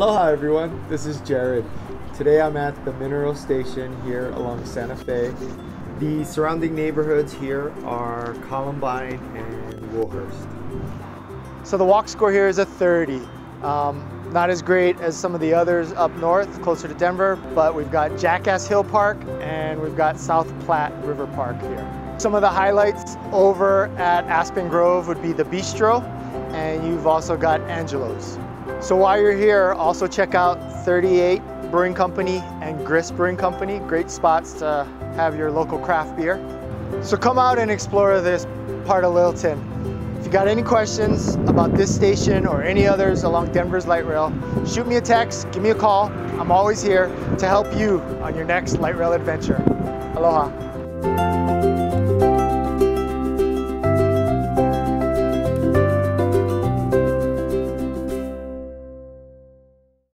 Hi everyone, this is Jaryd. Today I'm at the Mineral Station here along Santa Fe. The surrounding neighborhoods here are Columbine and Wolhurst. So the walk score here is a 30. Um, not as great as some of the others up north, closer to Denver, but we've got Jackass Hill Park and we've got South Platte River Park here. Some of the highlights over at Aspen Grove would be the Bistro, and you've also got Angelo's. So while you're here, also check out 38 Brewing Company and Grist Brewing Company. Great spots to have your local craft beer. So come out and explore this part of Littleton. If you got any questions about this station or any others along Denver's light rail, shoot me a text, give me a call. I'm always here to help you on your next light rail adventure. Aloha.